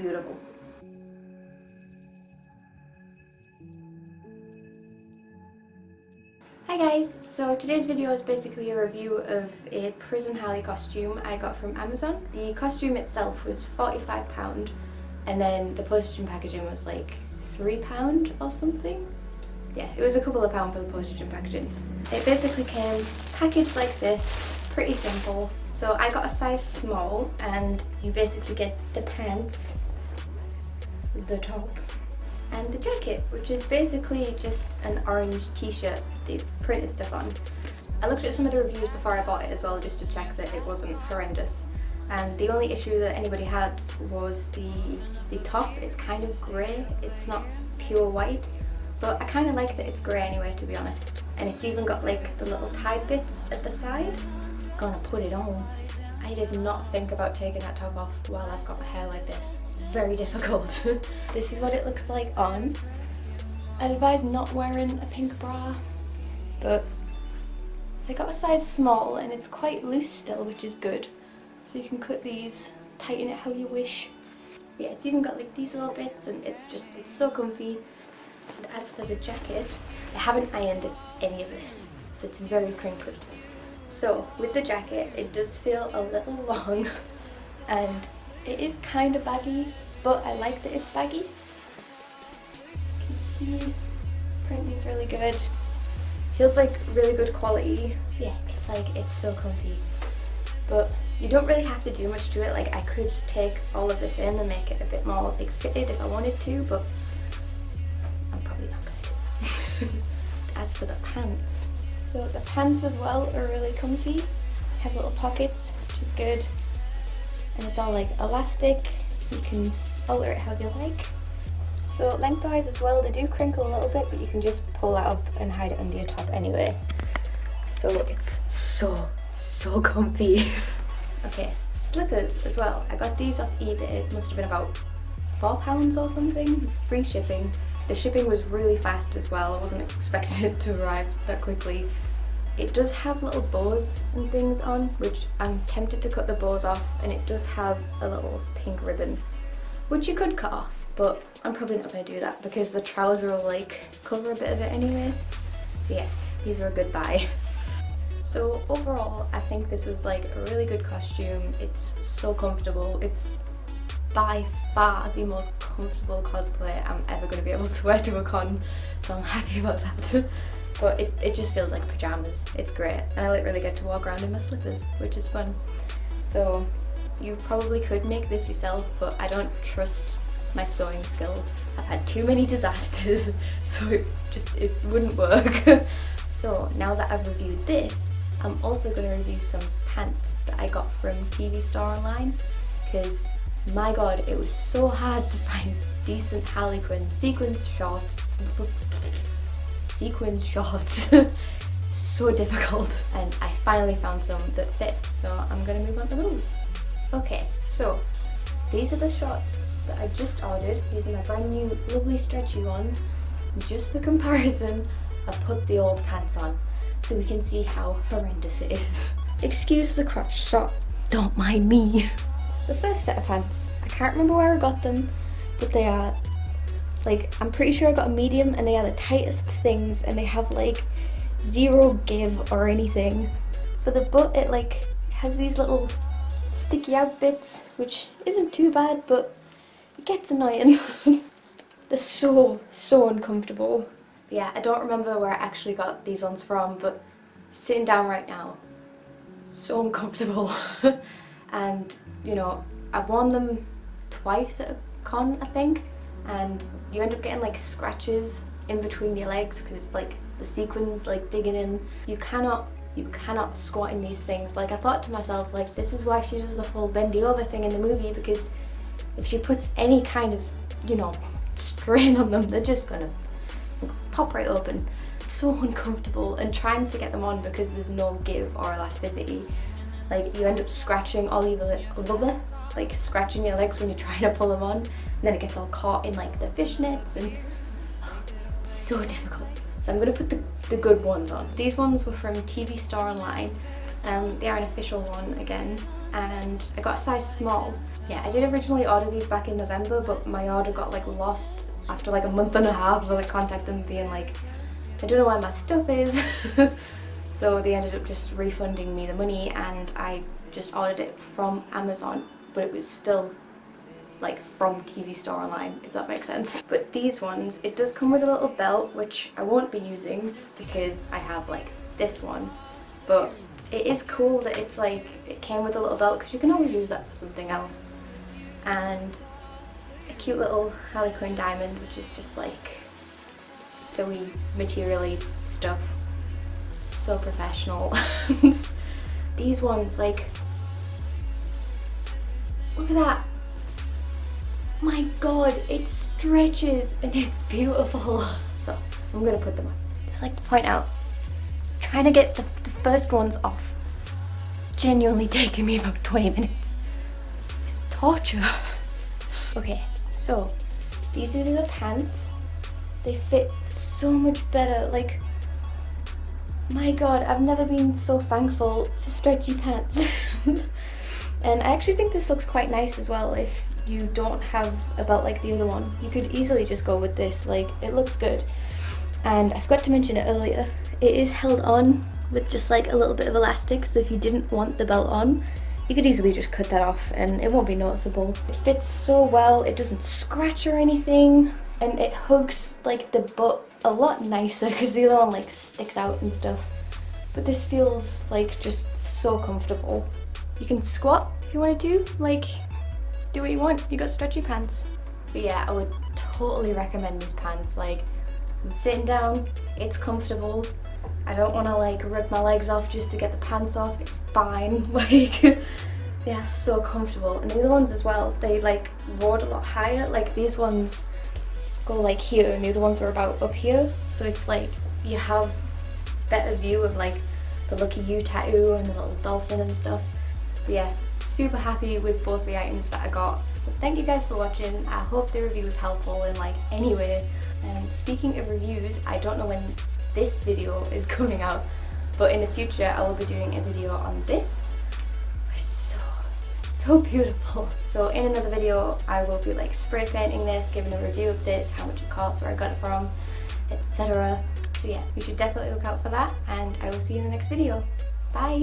beautiful. Hi guys, so today's video is basically a review of a Prison Harley costume I got from Amazon. The costume itself was £45 and then the postage and packaging was like £3 or something. Yeah, it was a couple of pounds for the postage and packaging. It basically came packaged like this, pretty simple. So I got a size small and you basically get the pants, the top, and the jacket, which is basically just an orange t-shirt they've printed stuff on. I looked at some of the reviews before I bought it as well just to check that it wasn't horrendous. And the only issue that anybody had was the, the top. It's kind of grey, it's not pure white. But I kind of like that it's grey anyway to be honest. And it's even got like the little tie bits at the side. Gonna put it on. I did not think about taking that top off while I've got my hair like this very difficult. this is what it looks like on. I'd advise not wearing a pink bra, but so I got a size small and it's quite loose still, which is good. So you can cut these, tighten it how you wish. Yeah, it's even got like these little bits and it's just, it's so comfy. And as for the jacket, I haven't ironed any of this, so it's very crinkly. So with the jacket, it does feel a little long and it is kind of baggy, but I like that it's baggy. You can see printing is really good. Feels like really good quality. Yeah, it's like, it's so comfy. But you don't really have to do much to it. Like I could take all of this in and make it a bit more like fitted if I wanted to, but I'm probably not gonna As for the pants, so the pants as well are really comfy. Have little pockets, which is good and it's all like elastic. You can alter it how you like. So lengthwise as well they do crinkle a little bit but you can just pull that up and hide it under your top anyway. So it's so so comfy. Okay slippers as well. I got these off eBay. It must have been about four pounds or something. Free shipping. The shipping was really fast as well. I wasn't expecting it to arrive that quickly it does have little bows and things on, which I'm tempted to cut the bows off, and it does have a little pink ribbon, which you could cut off, but I'm probably not going to do that because the trouser will like cover a bit of it anyway. So yes, these were a good buy. So overall, I think this was like a really good costume. It's so comfortable. It's by far the most comfortable cosplay I'm ever going to be able to wear to a con, so I'm happy about that. but it, it just feels like pajamas. It's great and I literally get to walk around in my slippers which is fun. So you probably could make this yourself but I don't trust my sewing skills. I've had too many disasters so it just it wouldn't work. so now that I've reviewed this I'm also going to review some pants that I got from TV Store Online because my god it was so hard to find decent Harley Quinn sequins shorts sequins shorts. so difficult. And I finally found some that fit, so I'm gonna move on to those. Okay, so these are the shorts that I just ordered. These are my brand new lovely stretchy ones. Just for comparison, I put the old pants on so we can see how horrendous it is. Excuse the crotch shot, don't mind me. The first set of pants, I can't remember where I got them, but they are like, I'm pretty sure I got a medium and they are the tightest things and they have like zero give or anything. For the butt, it like has these little sticky out bits, which isn't too bad, but it gets annoying. They're so, so uncomfortable. But yeah, I don't remember where I actually got these ones from, but sitting down right now, so uncomfortable. and, you know, I've worn them twice at a con, I think, and you end up getting like scratches in between your legs because it's like the sequins like digging in. You cannot you cannot squat in these things. Like I thought to myself like this is why she does the whole bendy over thing in the movie because if she puts any kind of you know strain on them they're just gonna pop right open. So uncomfortable and trying to get them on because there's no give or elasticity. Like you end up scratching all your like scratching your legs when you're trying to pull them on and then it gets all caught in like the fishnets and so difficult. So I'm to put the, the good ones on. These ones were from TV Store Online. Um, they are an official one again. and I got a size small. Yeah, I did originally order these back in November but my order got like lost after like a month and a half of like contacting them being like I don't know where my stuff is. so they ended up just refunding me the money and I just ordered it from Amazon but it was still like from TV store online if that makes sense. But these ones, it does come with a little belt which I won't be using because I have like this one. But it is cool that it's like it came with a little belt because you can always use that for something else. And a cute little Harley Quinn diamond which is just like sewy materially stuff so professional. These ones like look at that. My god it stretches and it's beautiful. So I'm gonna put them on. Just like to point out trying to get the, the first ones off genuinely taking me about 20 minutes. It's torture. Okay so these are the pants. They fit so much better like my god I've never been so thankful for stretchy pants. And I actually think this looks quite nice as well if you don't have a belt like the other one. You could easily just go with this like it looks good. And I forgot to mention it earlier it is held on with just like a little bit of elastic so if you didn't want the belt on you could easily just cut that off and it won't be noticeable. It fits so well, it doesn't scratch or anything and it hugs like the butt a lot nicer because the other one like sticks out and stuff. But this feels like just so comfortable. You can squat if you wanted to, like do what you want, you got stretchy pants. But yeah, I would totally recommend these pants. Like I'm sitting down, it's comfortable. I don't want to like rip my legs off just to get the pants off, it's fine. Like they are so comfortable. And the other ones as well, they like load a lot higher. Like these ones go like here and the other ones are about up here. So it's like you have better view of like the Lucky You tattoo and the little dolphin and stuff. But yeah, super happy with both the items that I got. Thank you guys for watching. I hope the review was helpful in like any way. And speaking of reviews, I don't know when this video is coming out, but in the future I will be doing a video on this. So beautiful. So in another video I will be like spray painting this, giving a review of this, how much it costs, where I got it from, etc. So yeah, you should definitely look out for that and I will see you in the next video. Bye!